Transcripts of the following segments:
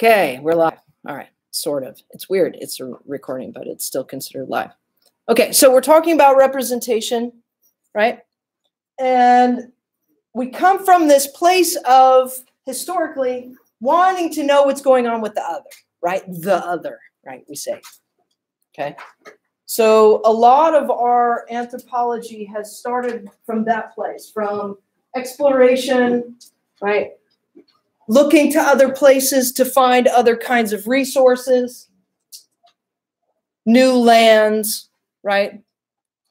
Okay, we're live. All right, sort of. It's weird. It's a recording, but it's still considered live. Okay, so we're talking about representation, right? And we come from this place of historically wanting to know what's going on with the other, right? The other, right? We say. Okay. So a lot of our anthropology has started from that place, from exploration, right? Looking to other places to find other kinds of resources, new lands, right?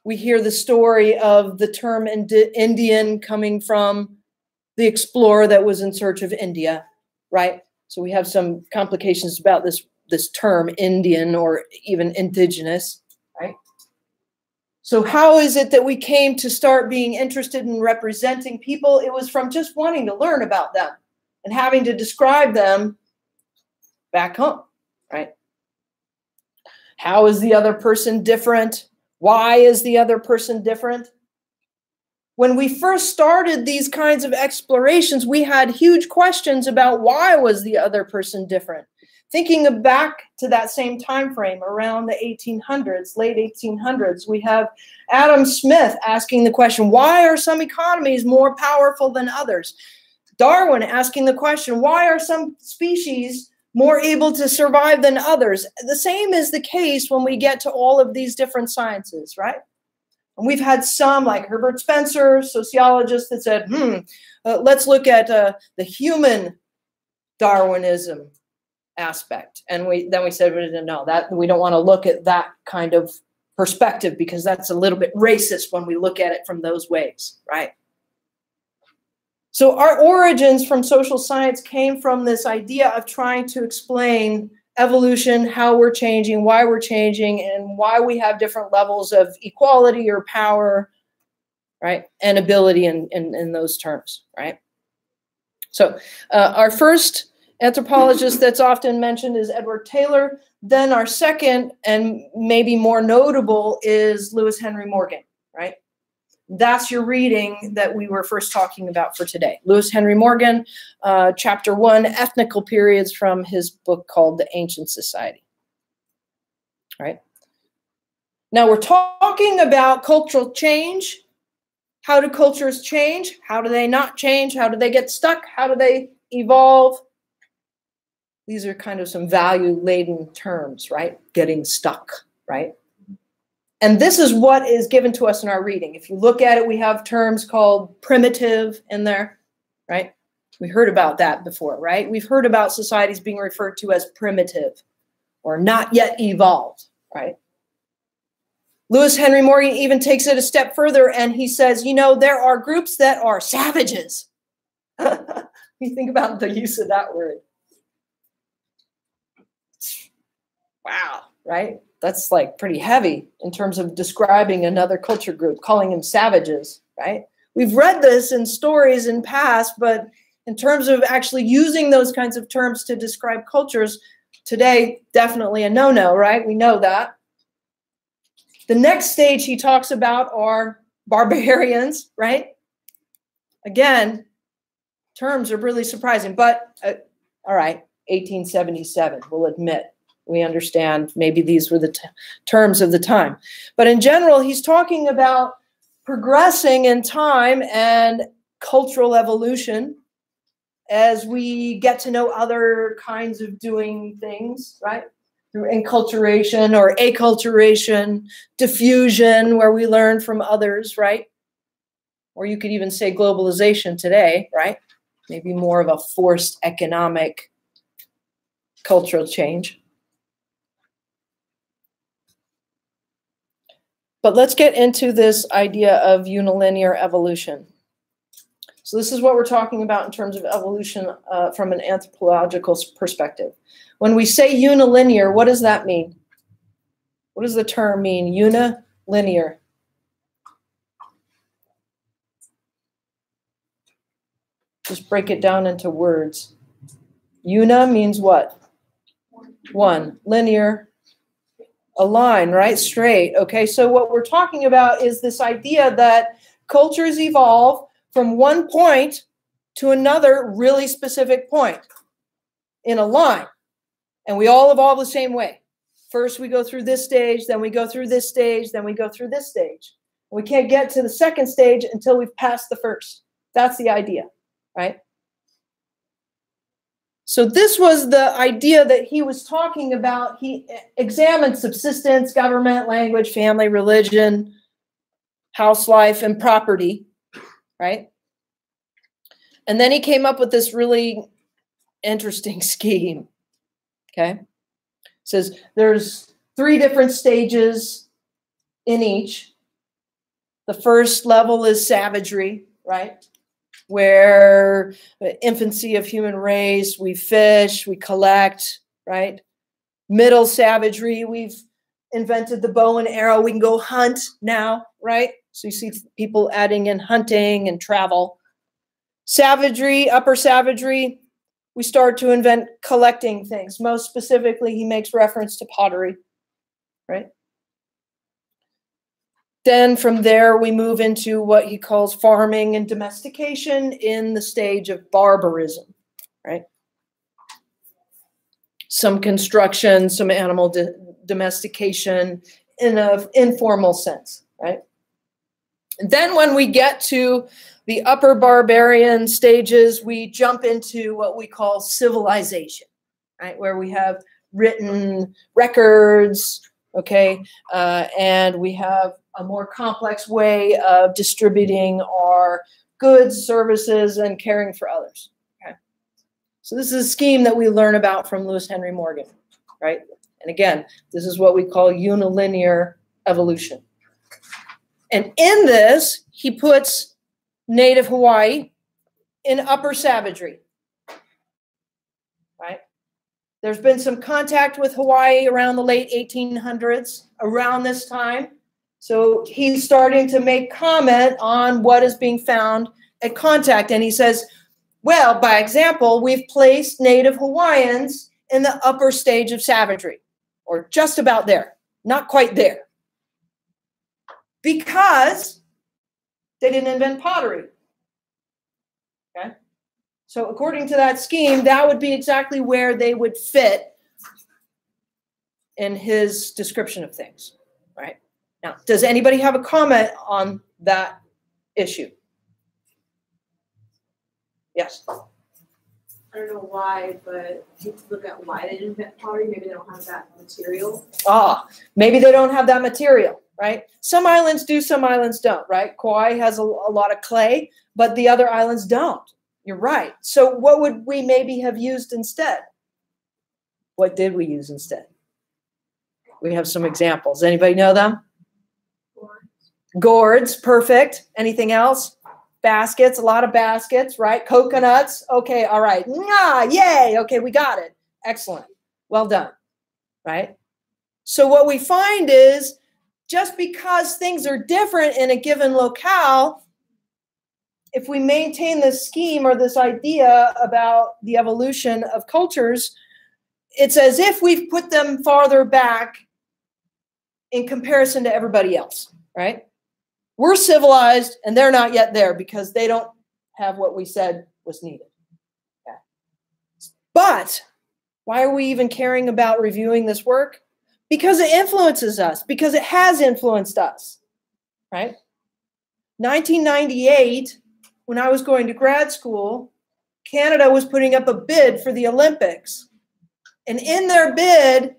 We hear the story of the term Indi Indian coming from the explorer that was in search of India, right? So we have some complications about this this term Indian or even indigenous, right? So how is it that we came to start being interested in representing people? It was from just wanting to learn about them and having to describe them back home, right? How is the other person different? Why is the other person different? When we first started these kinds of explorations, we had huge questions about why was the other person different. Thinking back to that same time frame around the 1800s, late 1800s, we have Adam Smith asking the question, why are some economies more powerful than others? Darwin asking the question, why are some species more able to survive than others? The same is the case when we get to all of these different sciences, right? And we've had some, like Herbert Spencer, sociologist, that said, hmm, uh, let's look at uh, the human Darwinism aspect. And we then we said, no, that we don't want to look at that kind of perspective because that's a little bit racist when we look at it from those ways, right? So our origins from social science came from this idea of trying to explain evolution, how we're changing, why we're changing, and why we have different levels of equality or power, right, and ability in, in, in those terms, right? So uh, our first anthropologist that's often mentioned is Edward Tylor. Then our second and maybe more notable is Lewis Henry Morgan, right? That's your reading that we were first talking about for today. Lewis Henry Morgan, uh, chapter one, ethnical periods from his book called The Ancient Society. All right. Now we're talking about cultural change. How do cultures change? How do they not change? How do they get stuck? How do they evolve? These are kind of some value laden terms, right? Getting stuck, right? And this is what is given to us in our reading. If you look at it, we have terms called primitive in there, right? We heard about that before, right? We've heard about societies being referred to as primitive or not yet evolved, right? Lewis Henry Morgan even takes it a step further and he says, you know, there are groups that are savages. you think about the use of that word. Wow, right? That's like pretty heavy in terms of describing another culture group, calling them savages, right? We've read this in stories in past, but in terms of actually using those kinds of terms to describe cultures, today, definitely a no no, right? We know that. The next stage he talks about are barbarians, right? Again, terms are really surprising, but uh, all right, 1877, we'll admit we understand maybe these were the terms of the time. But in general, he's talking about progressing in time and cultural evolution as we get to know other kinds of doing things, right? Through enculturation or acculturation, diffusion, where we learn from others, right? Or you could even say globalization today, right? Maybe more of a forced economic cultural change. But let's get into this idea of unilinear evolution. So this is what we're talking about in terms of evolution uh, from an anthropological perspective. When we say unilinear, what does that mean? What does the term mean, unilinear? Just break it down into words. Una means what? One. Linear a line, right? Straight. Okay. So what we're talking about is this idea that cultures evolve from one point to another really specific point in a line, And we all evolve the same way. First, we go through this stage, then we go through this stage, then we go through this stage. We can't get to the second stage until we've passed the first. That's the idea, right? So this was the idea that he was talking about. He examined subsistence, government, language, family, religion, house life, and property, right? And then he came up with this really interesting scheme. Okay. says there's three different stages in each. The first level is savagery, right? Where infancy of human race, we fish, we collect, right? Middle savagery, we've invented the bow and arrow. We can go hunt now, right? So you see people adding in hunting and travel. Savagery, upper savagery, we start to invent collecting things. Most specifically, he makes reference to pottery, right? Then from there, we move into what he calls farming and domestication in the stage of barbarism, right? Some construction, some animal domestication in an informal sense, right? And then when we get to the upper barbarian stages, we jump into what we call civilization, right? Where we have written records, okay, uh, and we have a more complex way of distributing our goods, services, and caring for others. Okay. So this is a scheme that we learn about from Lewis Henry Morgan, right? And again, this is what we call unilinear evolution. And in this, he puts native Hawaii in upper savagery. Right? There's been some contact with Hawaii around the late 1800s, around this time. So he's starting to make comment on what is being found at contact. And he says, well, by example, we've placed native Hawaiians in the upper stage of savagery, or just about there, not quite there. Because they didn't invent pottery. Okay. So according to that scheme, that would be exactly where they would fit in his description of things. Now, does anybody have a comment on that issue? Yes. I don't know why, but you look at why they didn't invent pottery. Maybe they don't have that material. Ah, maybe they don't have that material, right? Some islands do, some islands don't, right? Kauai has a, a lot of clay, but the other islands don't. You're right. So, what would we maybe have used instead? What did we use instead? We have some examples. Anybody know them? Gourds, perfect. Anything else? Baskets, a lot of baskets, right? Coconuts. Okay, all right. Yeah, yay. Okay, we got it. Excellent. Well done. Right? So what we find is just because things are different in a given locale, if we maintain this scheme or this idea about the evolution of cultures, it's as if we've put them farther back in comparison to everybody else, right? We're civilized and they're not yet there because they don't have what we said was needed. But why are we even caring about reviewing this work? Because it influences us, because it has influenced us, right? 1998, when I was going to grad school, Canada was putting up a bid for the Olympics. And in their bid,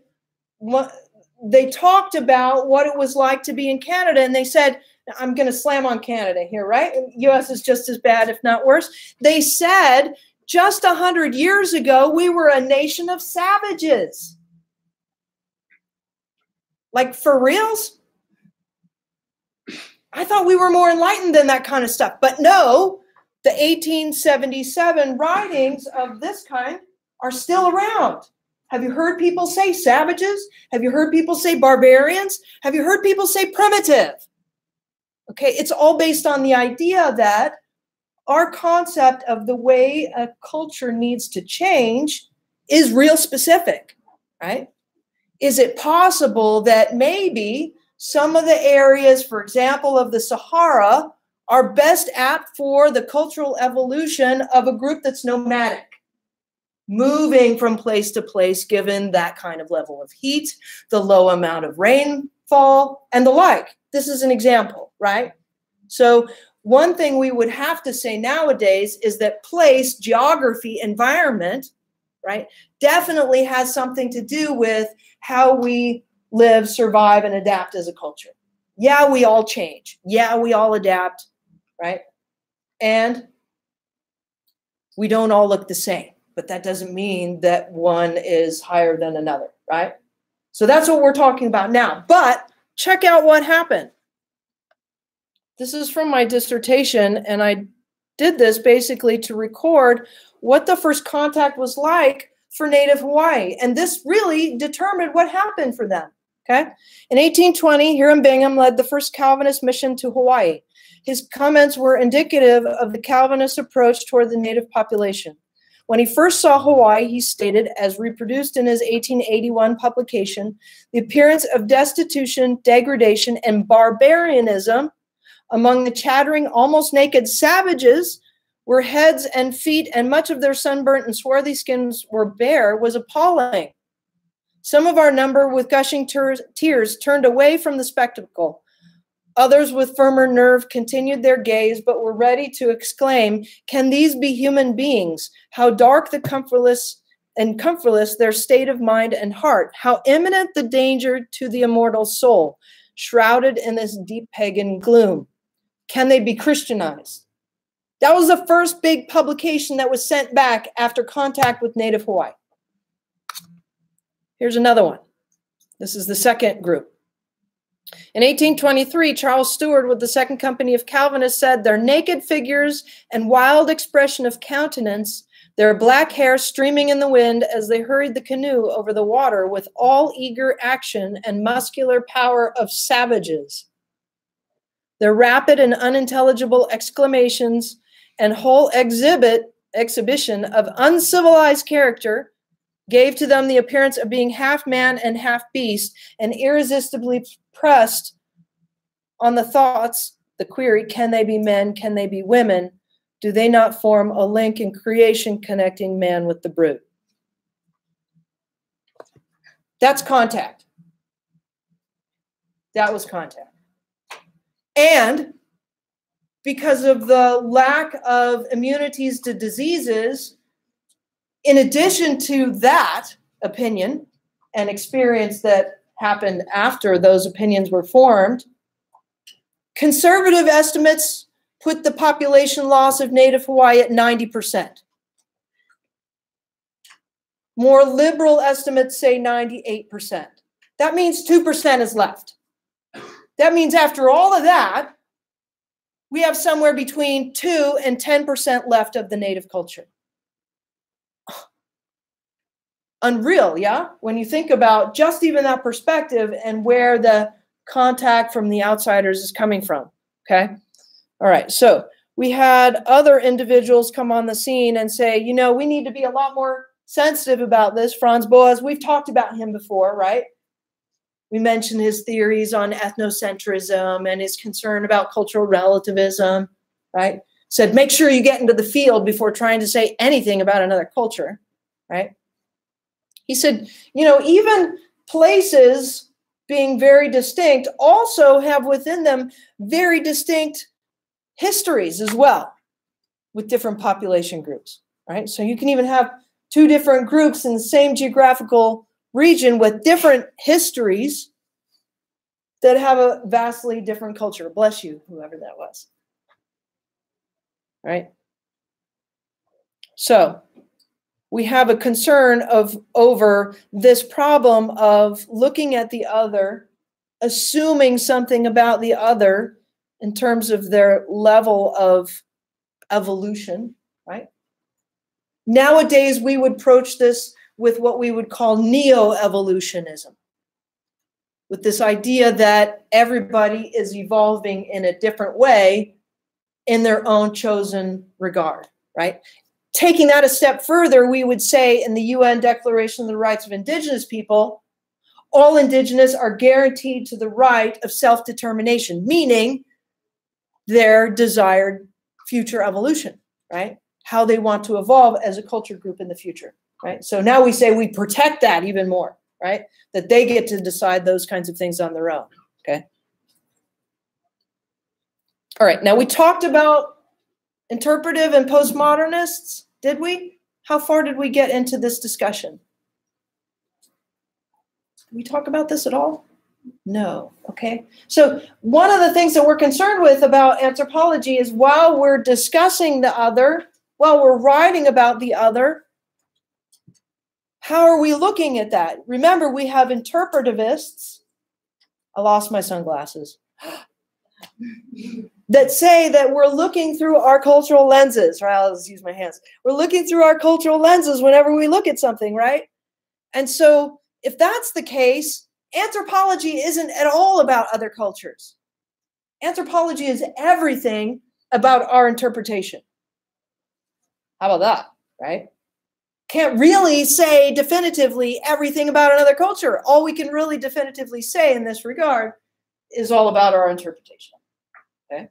they talked about what it was like to be in Canada. And they said, I'm going to slam on Canada here, right? US is just as bad, if not worse. They said just 100 years ago, we were a nation of savages. Like for reals? I thought we were more enlightened than that kind of stuff. But no, the 1877 writings of this kind are still around. Have you heard people say savages? Have you heard people say barbarians? Have you heard people say primitive? Okay, it's all based on the idea that our concept of the way a culture needs to change is real specific, right? Is it possible that maybe some of the areas, for example, of the Sahara, are best apt for the cultural evolution of a group that's nomadic? moving from place to place given that kind of level of heat, the low amount of rainfall, and the like. This is an example, right? So, one thing we would have to say nowadays is that place, geography, environment, right, definitely has something to do with how we live, survive, and adapt as a culture. Yeah, we all change. Yeah, we all adapt, right? And we don't all look the same but that doesn't mean that one is higher than another, right? So that's what we're talking about now. But check out what happened. This is from my dissertation, and I did this basically to record what the first contact was like for Native Hawaii. And this really determined what happened for them. Okay. In 1820, Hiram Bingham led the first Calvinist mission to Hawaii. His comments were indicative of the Calvinist approach toward the native population. When he first saw Hawaii, he stated, as reproduced in his 1881 publication, the appearance of destitution, degradation, and barbarianism among the chattering, almost naked savages, where heads and feet and much of their sunburnt and swarthy skins were bare, was appalling. Some of our number, with gushing tears, turned away from the spectacle. Others with firmer nerve continued their gaze, but were ready to exclaim, Can these be human beings? How dark the comfortless and comfortless their state of mind and heart. How imminent the danger to the immortal soul, shrouded in this deep pagan gloom. Can they be Christianized? That was the first big publication that was sent back after contact with Native Hawaii. Here's another one. This is the second group. In 1823, Charles Stewart, with the Second Company of Calvinists, said, Their naked figures and wild expression of countenance, their black hair streaming in the wind as they hurried the canoe over the water with all eager action and muscular power of savages. Their rapid and unintelligible exclamations and whole exhibit exhibition of uncivilized character gave to them the appearance of being half man and half beast, and irresistibly pressed on the thoughts, the query, can they be men? Can they be women? Do they not form a link in creation connecting man with the brute? That's contact. That was contact. And because of the lack of immunities to diseases, in addition to that opinion and experience that happened after those opinions were formed, conservative estimates put the population loss of Native Hawaii at 90%. More liberal estimates say 98%. That means 2% is left. That means after all of that, we have somewhere between 2 and 10% left of the native culture unreal, yeah? When you think about just even that perspective and where the contact from the outsiders is coming from, okay? All right, so we had other individuals come on the scene and say, you know, we need to be a lot more sensitive about this. Franz Boas, we've talked about him before, right? We mentioned his theories on ethnocentrism and his concern about cultural relativism, right? Said, make sure you get into the field before trying to say anything about another culture, right? He said, you know, even places being very distinct also have within them very distinct histories as well with different population groups, right? So you can even have two different groups in the same geographical region with different histories that have a vastly different culture. Bless you, whoever that was. Right? So we have a concern of over this problem of looking at the other assuming something about the other in terms of their level of evolution right? Nowadays we would approach this with what we would call neo-evolutionism with this idea that everybody is evolving in a different way in their own chosen regard right taking that a step further, we would say in the UN Declaration of the Rights of Indigenous People, all Indigenous are guaranteed to the right of self determination, meaning their desired future evolution, right? How they want to evolve as a culture group in the future. right? So now we say we protect that even more, right? That they get to decide those kinds of things on their own, okay? All right, now we talked about interpretive and postmodernists, did we? How far did we get into this discussion? Did we talk about this at all? No. Okay. So, one of the things that we're concerned with about anthropology is while we're discussing the other, while we're writing about the other, how are we looking at that? Remember, we have interpretivists. I lost my sunglasses. that say that we're looking through our cultural lenses, right? I'll just use my hands. We're looking through our cultural lenses whenever we look at something, right? And so, if that's the case, anthropology isn't at all about other cultures. Anthropology is everything about our interpretation. How about that, right? Can't really say definitively everything about another culture. All we can really definitively say in this regard is all about our interpretation. Okay?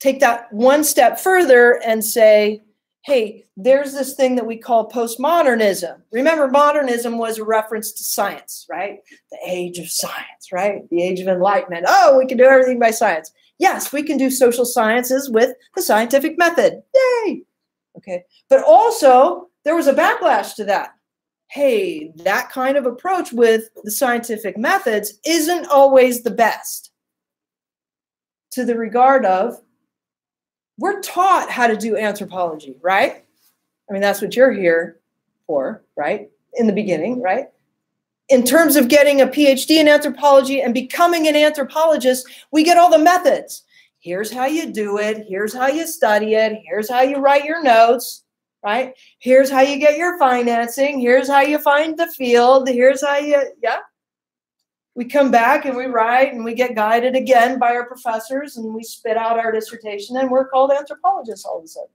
Take that one step further and say, hey, there's this thing that we call postmodernism. Remember, modernism was a reference to science, right? The age of science, right? The age of enlightenment. Oh, we can do everything by science. Yes, we can do social sciences with the scientific method. Yay! Okay. But also, there was a backlash to that. Hey, that kind of approach with the scientific methods isn't always the best. To the regard of we're taught how to do anthropology, right? I mean, that's what you're here for, right? In the beginning, right? In terms of getting a PhD in anthropology and becoming an anthropologist, we get all the methods. Here's how you do it. Here's how you study it. Here's how you write your notes, right? Here's how you get your financing. Here's how you find the field. Here's how you, yeah, we come back and we write and we get guided again by our professors and we spit out our dissertation and we're called anthropologists all of a sudden,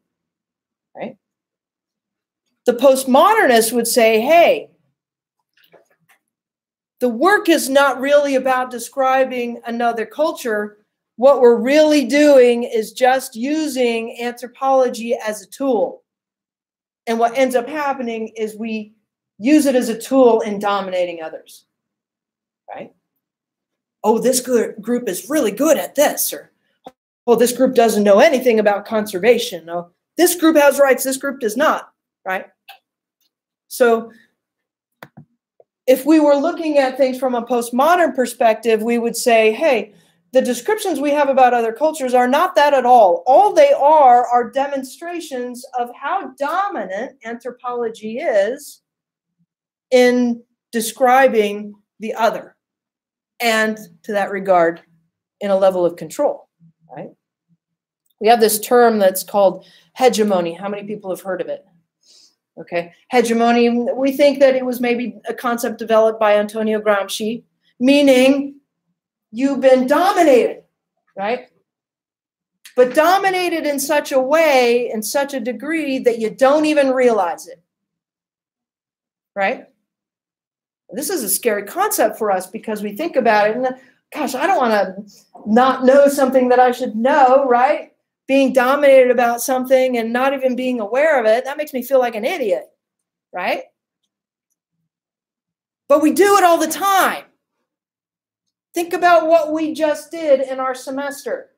right? The postmodernists would say, hey, the work is not really about describing another culture. What we're really doing is just using anthropology as a tool. And what ends up happening is we use it as a tool in dominating others right? Oh, this group is really good at this, or oh, this group doesn't know anything about conservation. Oh, this group has rights, this group does not, right? So if we were looking at things from a postmodern perspective, we would say, hey, the descriptions we have about other cultures are not that at all. All they are are demonstrations of how dominant anthropology is in describing the other and to that regard in a level of control, right? We have this term that's called hegemony. How many people have heard of it? Okay, hegemony, we think that it was maybe a concept developed by Antonio Gramsci, meaning you've been dominated, right? But dominated in such a way, in such a degree that you don't even realize it, right? This is a scary concept for us because we think about it and gosh, I don't want to not know something that I should know, right? Being dominated about something and not even being aware of it, that makes me feel like an idiot, right? But we do it all the time. Think about what we just did in our semester.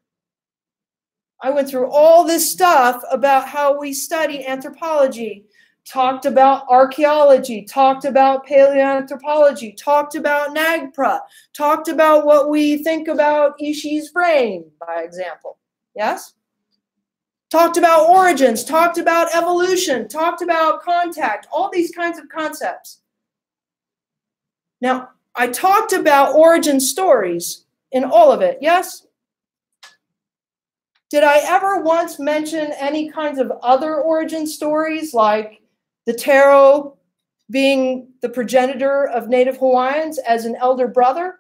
I went through all this stuff about how we study anthropology talked about archaeology, talked about paleoanthropology, talked about NAGPRA, talked about what we think about Ishi's brain, by example. Yes? Talked about origins, talked about evolution, talked about contact, all these kinds of concepts. Now, I talked about origin stories in all of it, yes? Did I ever once mention any kinds of other origin stories like the Taro being the progenitor of Native Hawaiians as an elder brother?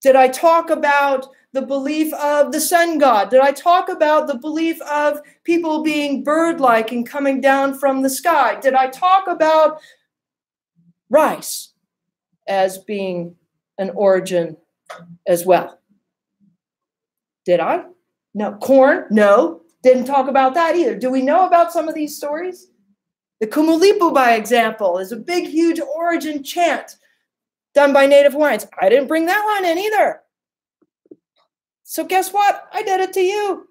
Did I talk about the belief of the sun god? Did I talk about the belief of people being bird like and coming down from the sky? Did I talk about rice as being an origin as well? Did I? No. Corn? No. Didn't talk about that either. Do we know about some of these stories? The Kumulipo, by example, is a big, huge origin chant done by Native Hawaiians. I didn't bring that one in either. So guess what? I did it to you.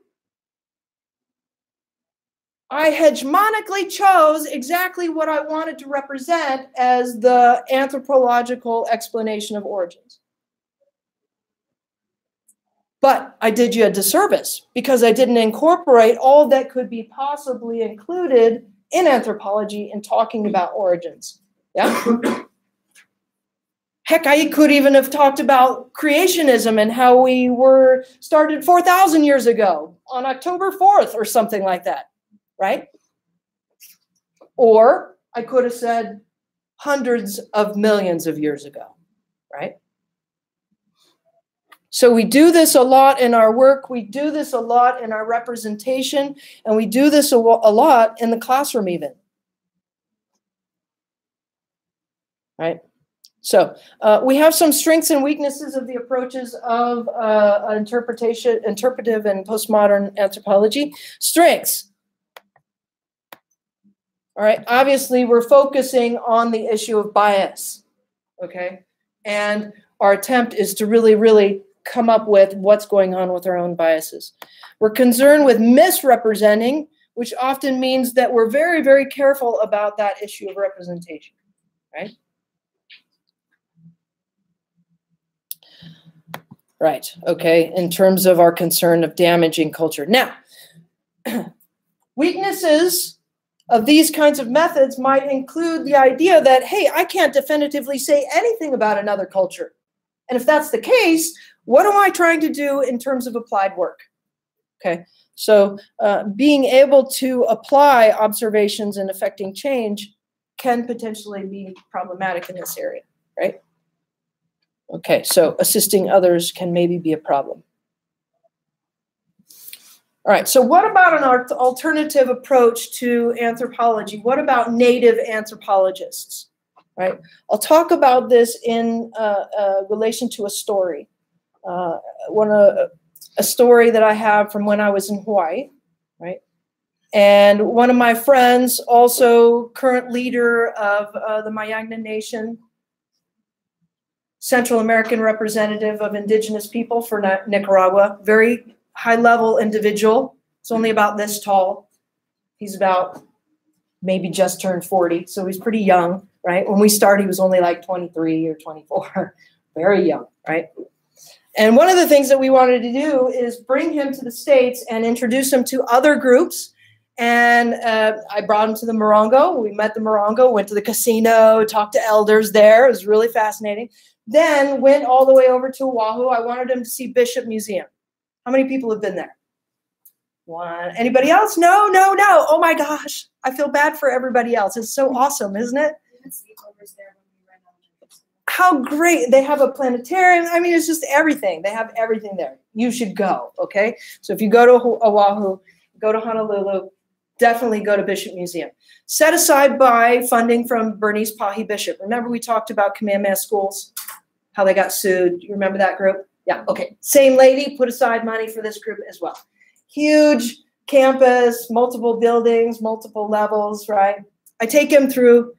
I hegemonically chose exactly what I wanted to represent as the anthropological explanation of origins. But I did you a disservice because I didn't incorporate all that could be possibly included in anthropology in talking about origins. Yeah. Heck, I could even have talked about creationism and how we were started 4,000 years ago on October 4th or something like that right? Or I could have said hundreds of millions of years ago, right? So we do this a lot in our work, we do this a lot in our representation, and we do this a, a lot in the classroom even. Right? So uh, we have some strengths and weaknesses of the approaches of uh, interpretation, interpretive and postmodern anthropology. Strengths, all right, obviously we're focusing on the issue of bias, okay? And our attempt is to really, really come up with what's going on with our own biases. We're concerned with misrepresenting, which often means that we're very, very careful about that issue of representation, right? Right, okay, in terms of our concern of damaging culture. Now, weaknesses of these kinds of methods might include the idea that, hey, I can't definitively say anything about another culture. And if that's the case, what am I trying to do in terms of applied work? Okay, so uh, being able to apply observations and affecting change can potentially be problematic in this area, right? Okay, so assisting others can maybe be a problem. All right, so what about an alternative approach to anthropology? What about native anthropologists? Right, I'll talk about this in uh, uh, relation to a story. Uh, one uh, a story that I have from when I was in Hawaii, right? And one of my friends, also current leader of uh, the Mayangna Nation, Central American representative of indigenous people for Nicaragua, very high level individual. It's only about this tall. He's about maybe just turned 40, so he's pretty young, right? When we started, he was only like 23 or 24, very young, right? And one of the things that we wanted to do is bring him to the States and introduce him to other groups. And uh, I brought him to the Morongo. We met the Morongo, went to the casino, talked to elders there. It was really fascinating. Then went all the way over to Oahu. I wanted him to see Bishop Museum. How many people have been there? One. Anybody else? No, no, no. Oh my gosh. I feel bad for everybody else. It's so awesome, isn't it? How great. They have a planetarium. I mean, it's just everything. They have everything there. You should go. Okay. So if you go to Oahu, go to Honolulu, definitely go to Bishop Museum. Set aside by funding from Bernice Pauahi Bishop. Remember, we talked about Kamehameha schools, how they got sued. You remember that group? Yeah, okay. Same lady, put aside money for this group as well. Huge campus, multiple buildings, multiple levels, right? I take him through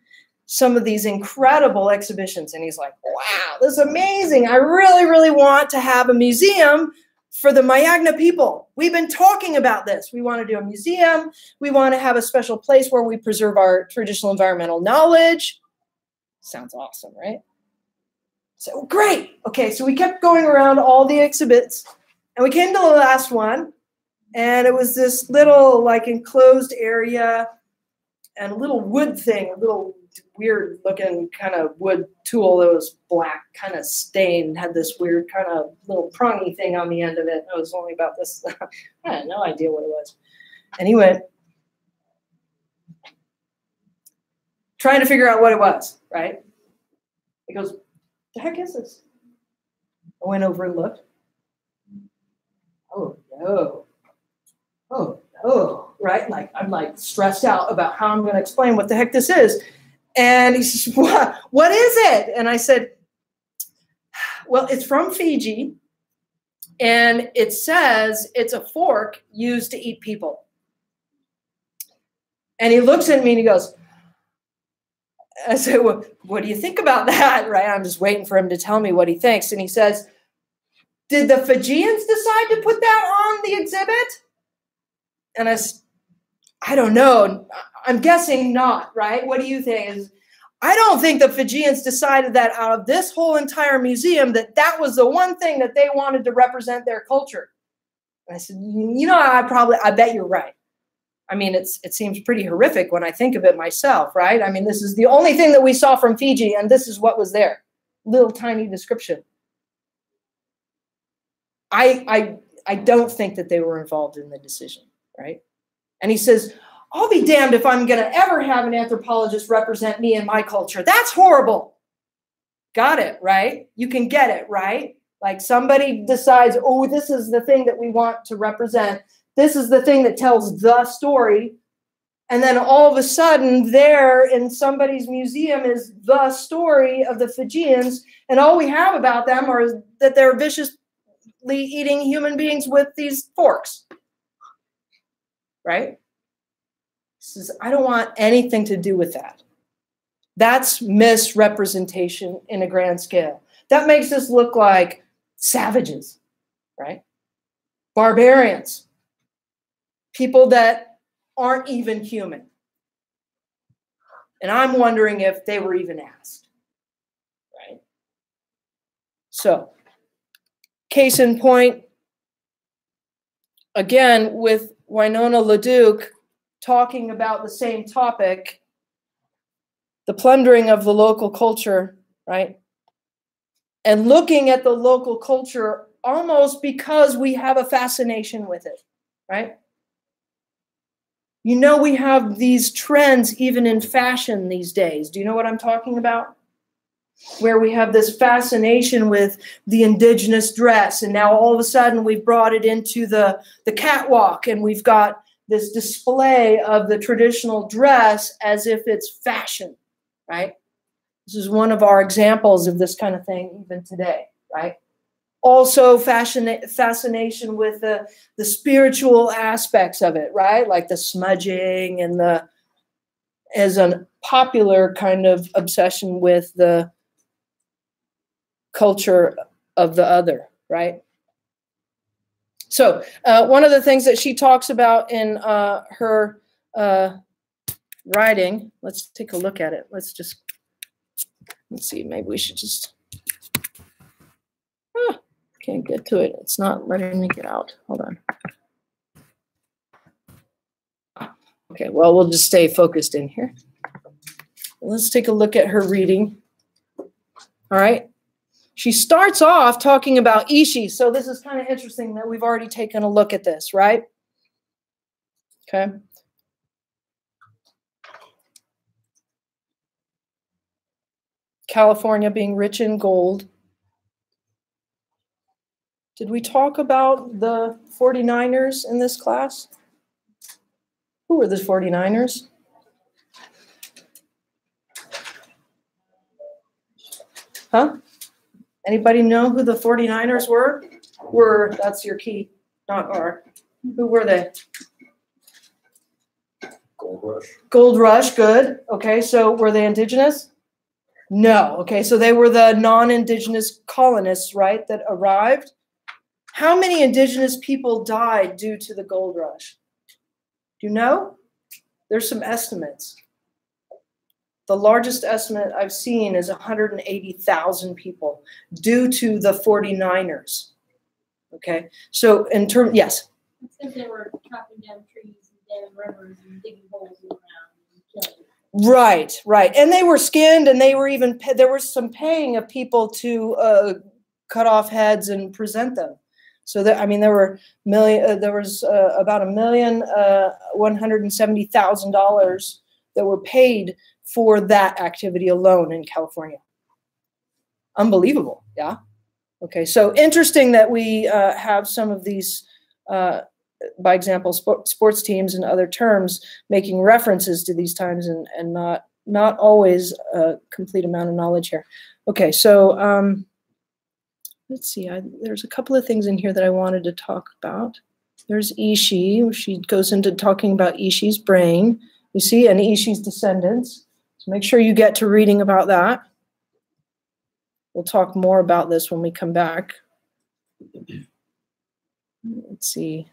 some of these incredible exhibitions, and he's like, wow, this is amazing. I really, really want to have a museum for the Mayangna people. We've been talking about this. We want to do a museum. We want to have a special place where we preserve our traditional environmental knowledge. Sounds awesome, right? So great. Okay, so we kept going around all the exhibits and we came to the last one and it was this little like enclosed area and a little wood thing, a little weird looking kind of wood tool that was black, kind of stained, had this weird kind of little prongy thing on the end of it. It was only about this. I had no idea what it was. And he went, trying to figure out what it was, right? He goes, the heck is this? I went over and looked. Oh no. Oh no. Right? Like I'm like stressed out about how I'm going to explain what the heck this is. And he says, what, what is it? And I said, Well, it's from Fiji. And it says it's a fork used to eat people. And he looks at me and he goes, I said, well, what do you think about that? Right? I'm just waiting for him to tell me what he thinks. And he says, did the Fijians decide to put that on the exhibit? And I, said, I don't know. I'm guessing not, right? What do you think? Is I don't think the Fijians decided that out of this whole entire museum that that was the one thing that they wanted to represent their culture. And I said, you know, I probably, I bet you're right. I mean, it's it seems pretty horrific when I think of it myself, right? I mean, this is the only thing that we saw from Fiji, and this is what was there. Little tiny description. I I I don't think that they were involved in the decision, right? And he says, I'll be damned if I'm gonna ever have an anthropologist represent me and my culture. That's horrible. Got it, right? You can get it, right? Like somebody decides, oh, this is the thing that we want to represent this is the thing that tells the story. And then all of a sudden, there in somebody's museum is the story of the Fijians. And all we have about them are that they're viciously eating human beings with these forks. Right? Says, I don't want anything to do with that. That's misrepresentation in a grand scale. That makes us look like savages, right? Barbarians people that aren't even human. And I'm wondering if they were even asked. Right? So, case in point, again, with Winona LaDuke talking about the same topic, the plundering of the local culture, right? And looking at the local culture almost because we have a fascination with it, right? You know, we have these trends even in fashion these days. Do you know what I'm talking about? Where we have this fascination with the indigenous dress, and now all of a sudden we've brought it into the, the catwalk, and we've got this display of the traditional dress as if it's fashion, right? This is one of our examples of this kind of thing even today, right? also fascina- fascination with the, the spiritual aspects of it, right? Like the smudging and the as a popular kind of obsession with the culture of the other, right? So uh, one of the things that she talks about in uh, her uh, writing, let's take a look at it. Let's just let's see. Maybe we should just can't get to it. It's not letting me get out. Hold on. Okay, well, we'll just stay focused in here. Let's take a look at her reading. All right. She starts off talking about Ishi. So this is kind of interesting that we've already taken a look at this, right? Okay. California being rich in gold. Did we talk about the 49ers in this class? Who were the 49ers? Huh? Anybody know who the 49ers were? Were, that's your key, not R. Who were they? Gold Rush. Gold Rush, good. Okay, so were they indigenous? No. Okay, so they were the non indigenous colonists, right, that arrived? How many indigenous people died due to the gold rush? Do you know? There's some estimates. The largest estimate I've seen is 180,000 people due to the 49ers. Okay, so in terms, yes. Because they were chopping down trees and damming rivers and digging holes in the ground. Right, right, and they were skinned, and they were even there was some paying of people to uh, cut off heads and present them. So that I mean, there were million. Uh, there was uh, about a million uh, one hundred and seventy thousand dollars that were paid for that activity alone in California. Unbelievable, yeah. Okay, so interesting that we uh, have some of these, uh, by example, sport, sports teams and other terms making references to these times and and not not always a complete amount of knowledge here. Okay, so. Um, let's see, I, there's a couple of things in here that I wanted to talk about. There's Ishi. She goes into talking about Ishi's brain. You see, and Ishi's descendants. Make sure you get to reading about that. We'll talk more about this when we come back. Let's see.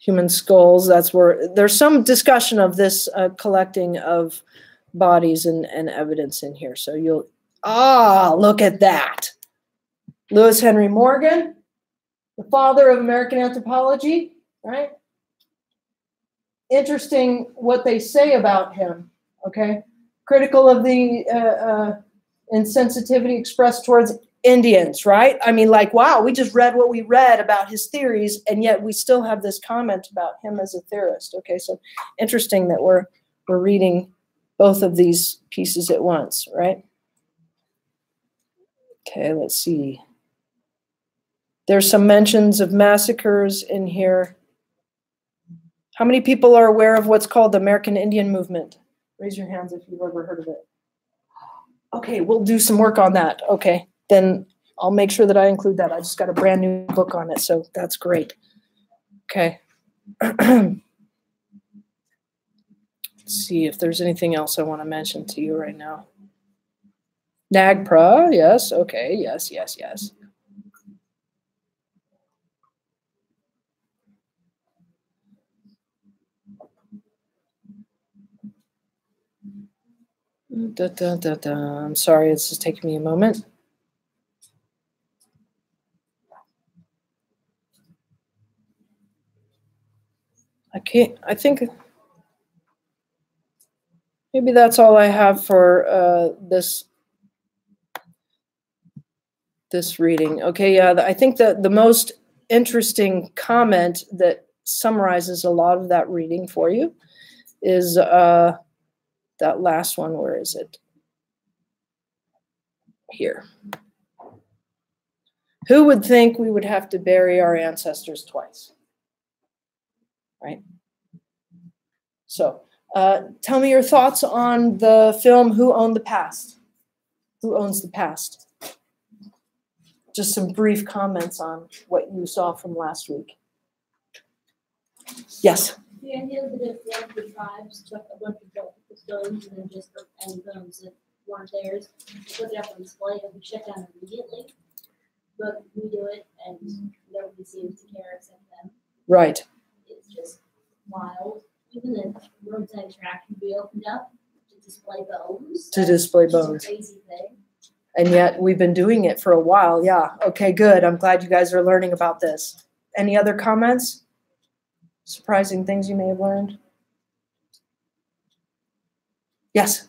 Human skulls, that's where there's some discussion of this uh, collecting of bodies and, and evidence in here. So you'll, ah, look at that. Lewis Henry Morgan, the father of American anthropology, right? Interesting what they say about him, okay? Critical of the uh, uh, insensitivity expressed towards Indians, right? I mean, like, wow, we just read what we read about his theories, and yet we still have this comment about him as a theorist. Okay, so interesting that we're we're reading both of these pieces at once, right? Okay, let's see. There's some mentions of massacres in here. How many people are aware of what's called the American Indian Movement? Raise your hands if you've ever heard of it. Okay, we'll do some work on that. Okay, then I'll make sure that I include that. I just got a brand new book on it, so that's great. Okay. Let's see if there's anything else I want to mention to you right now. NAGPRA, yes, okay, yes, yes, yes. Da, da, da, da. I'm sorry, it's just taking me a moment. I can't, I think maybe that's all I have for uh, this this reading. Okay, yeah, I think that the most interesting comment that summarizes a lot of that reading for you is uh, that last one. Where is it? Here. Who would think we would have to bury our ancestors twice? Right? So, uh, tell me your thoughts on the film Who Owned the Past? Who Owns the Past? Just some brief comments on what you saw from last week. Yes. The idea that the tribes took a bunch of gold stones and then just and bones that weren't theirs, put it up on display, it would shut down immediately. But we do it and nobody seems to care except them. Right. It's just wild. Even the roadside track can be opened up to display bones. To display bones. Crazy thing. And yet we've been doing it for a while. Yeah. Okay, good. I'm glad you guys are learning about this. Any other comments? Surprising things you may have learned? Yes.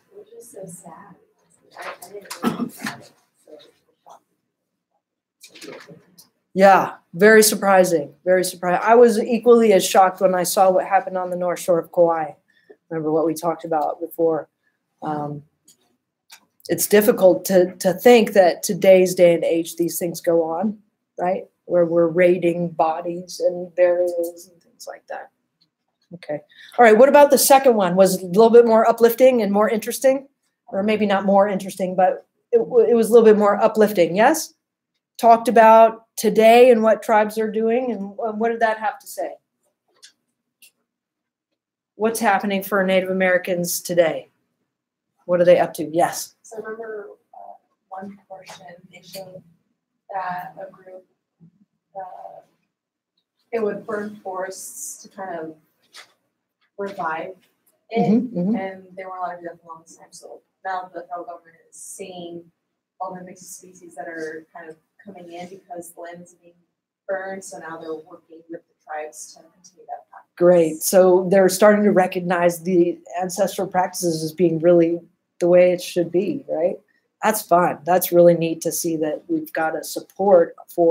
Yeah, very surprising. Very surprising. I was equally as shocked when I saw what happened on the North Shore of Kauai. Remember what we talked about before. Um, it's difficult to, to think that today's day and age these things go on, right? Where we're raiding bodies and burials and things like that. Okay. All right. What about the second one? Was a little bit more uplifting and more interesting? Or maybe not more interesting, but it, it was a little bit more uplifting. Yes? Talked about today and what tribes are doing. And what did that have to say? What's happening for Native Americans today? What are they up to? Yes. So remember, uh, one portion, they showed that a group, uh, it would burn forests to kind of revive it, Mhm, mhm. and they weren't allowed to do that for a long time, so now the federal government is seeing all the invasive species that are kind of coming in because the land is being burned, so now they're working with the tribes to continue that practice. Great. So they're starting to recognize the ancestral practices as being really the way it should be, right? That's fun. That's really neat to see that we've got a support for